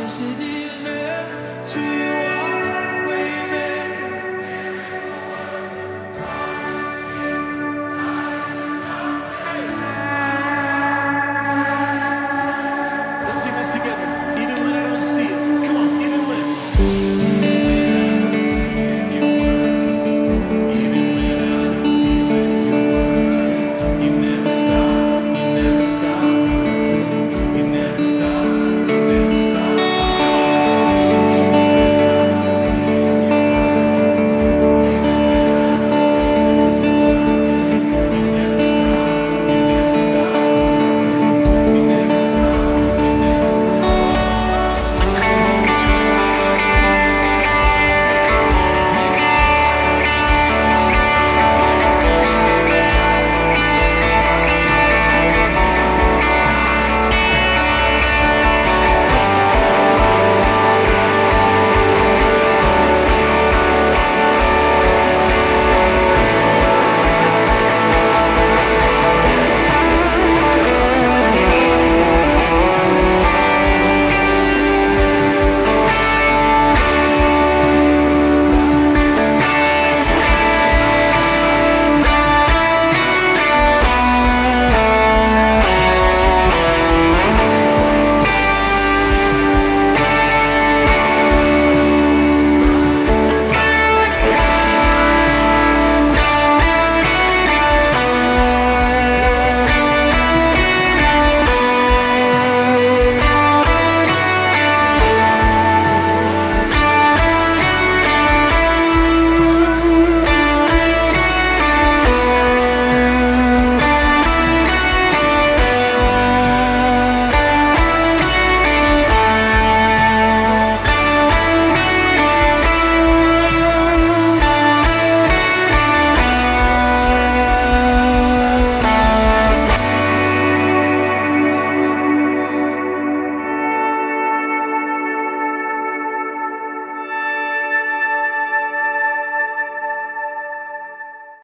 天时地利人，去。